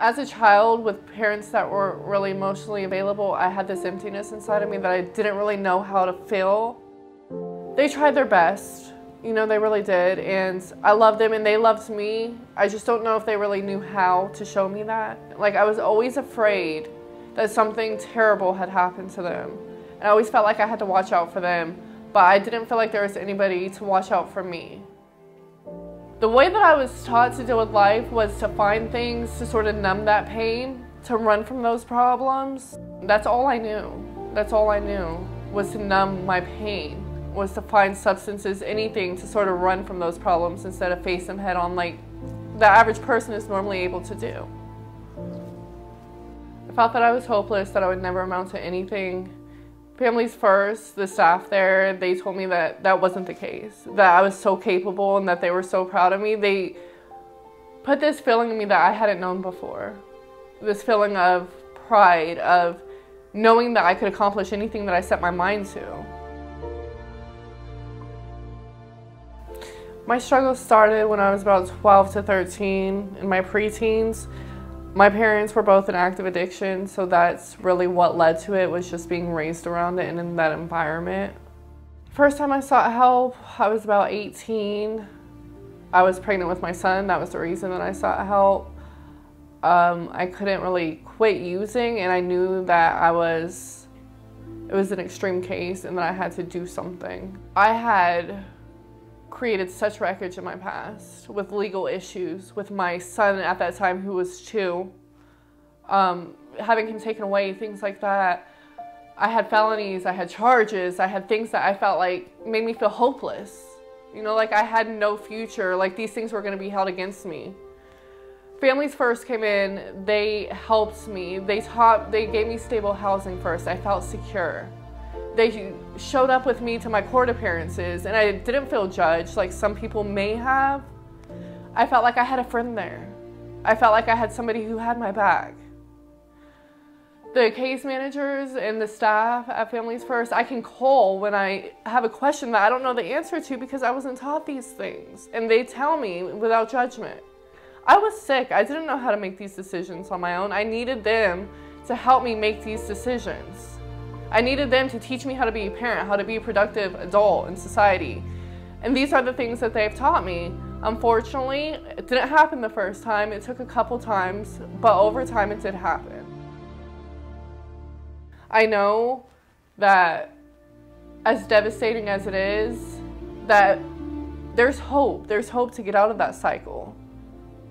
As a child with parents that weren't really emotionally available, I had this emptiness inside of me that I didn't really know how to fill. They tried their best, you know, they really did, and I loved them and they loved me. I just don't know if they really knew how to show me that. Like, I was always afraid that something terrible had happened to them. And I always felt like I had to watch out for them, but I didn't feel like there was anybody to watch out for me. The way that I was taught to deal with life was to find things to sort of numb that pain, to run from those problems. That's all I knew. That's all I knew was to numb my pain, was to find substances, anything to sort of run from those problems instead of face them head on like the average person is normally able to do. I felt that I was hopeless, that I would never amount to anything, Families First, the staff there, they told me that that wasn't the case, that I was so capable and that they were so proud of me. They put this feeling in me that I hadn't known before. This feeling of pride, of knowing that I could accomplish anything that I set my mind to. My struggle started when I was about 12 to 13 in my preteens. My parents were both in active addiction, so that's really what led to it was just being raised around it and in that environment. First time I sought help, I was about 18. I was pregnant with my son. That was the reason that I sought help. Um, I couldn't really quit using, and I knew that I was, it was an extreme case and that I had to do something. I had created such wreckage in my past with legal issues with my son at that time who was two. Um, having him taken away things like that. I had felonies i had charges i had things that i felt like made me feel hopeless. You know like i had no future like these things were going to be held against me. Families first came in they helped me they taught they gave me stable housing first i felt secure. They showed up with me to my court appearances and I didn't feel judged like some people may have. I felt like I had a friend there. I felt like I had somebody who had my back. The case managers and the staff at Families First, I can call when I have a question that I don't know the answer to because I wasn't taught these things. And they tell me without judgment. I was sick. I didn't know how to make these decisions on my own. I needed them to help me make these decisions. I needed them to teach me how to be a parent, how to be a productive adult in society. And these are the things that they've taught me. Unfortunately, it didn't happen the first time. It took a couple times, but over time it did happen. I know that as devastating as it is, that there's hope. There's hope to get out of that cycle.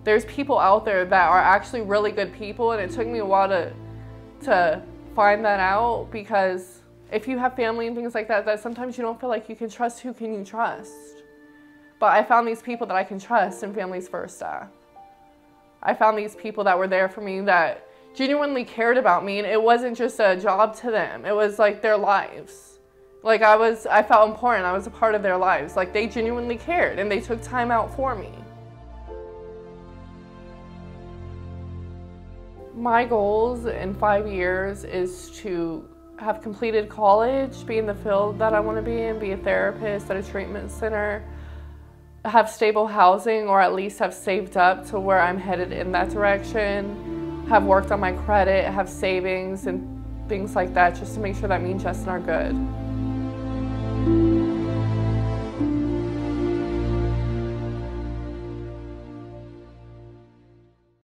There's people out there that are actually really good people, and it took me a while to, to find that out because if you have family and things like that, that sometimes you don't feel like you can trust who can you trust. But I found these people that I can trust in Families First. I found these people that were there for me that genuinely cared about me and it wasn't just a job to them. It was like their lives. Like I was I felt important. I was a part of their lives. Like they genuinely cared and they took time out for me. My goals in five years is to have completed college, be in the field that I want to be in, be a therapist at a treatment center, have stable housing or at least have saved up to where I'm headed in that direction, have worked on my credit, have savings and things like that just to make sure that me and Justin are good.